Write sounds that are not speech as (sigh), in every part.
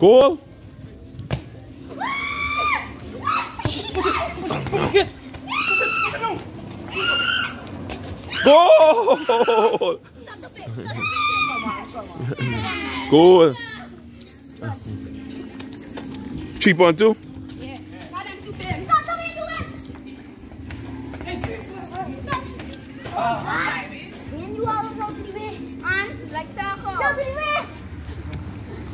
Goal. Goal. Goal. Three point two.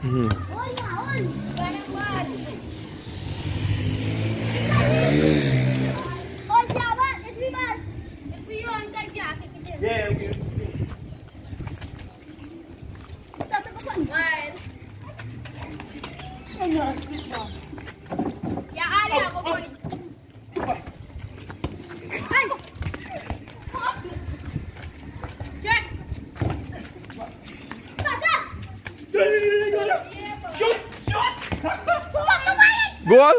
TV! Uh, why you didn't go? Ya, Ali ako po. Ay! Jack! Tata! Shoot! Shoot! Goal.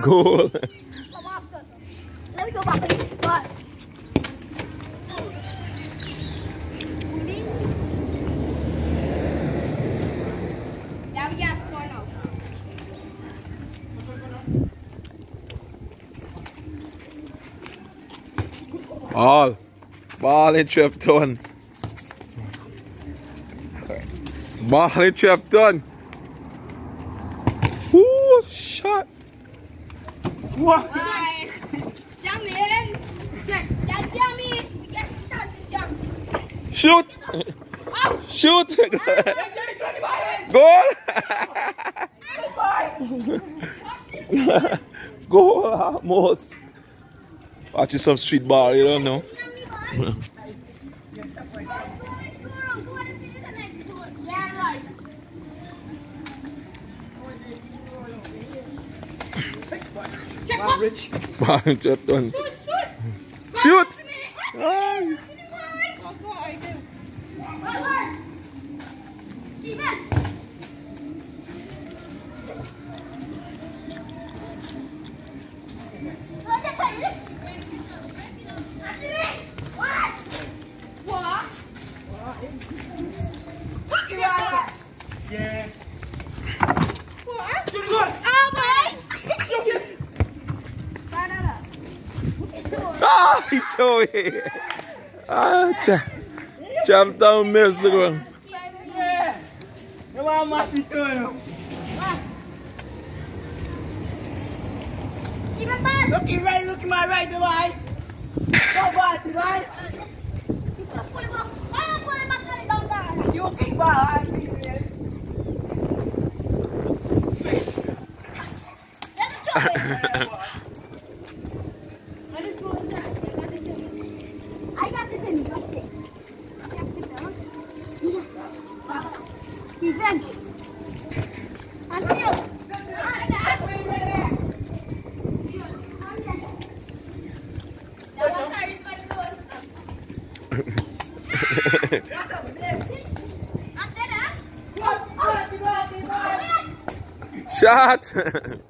Goal. Let me go back. (laughs) Now. Ball. Ball in Trepton. Ball in Trepton. Ooh, shot. What? Bye. Jump in. Jack, Jack, jump in. Jack, jump, jump. Shoot. Shoot. Goal. (laughs) Goal. Almost. Watching some street ball, you don't know. Yeah, right. Rich. Ball in Trepton. Shoot. Ay. Yeah. Ah, he threw it. Ah, cha. Chop down, miss the one. Yeah. You want my feet on Looking right, looking my right, Dubai. Go back, Dubai. You okay, bye. I (laughs) got this in my stick. Sit down. He's in. Until. Shot. (laughs)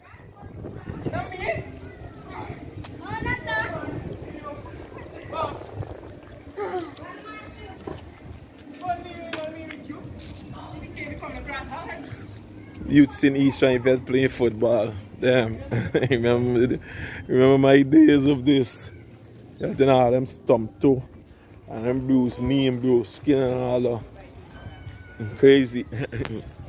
Youths in East Ruimveldt playing football. Damn. (laughs) remember, remember my days of this. Yeah, then all them stump too. And them bruise knee and bruise skin and all that. Crazy. (laughs)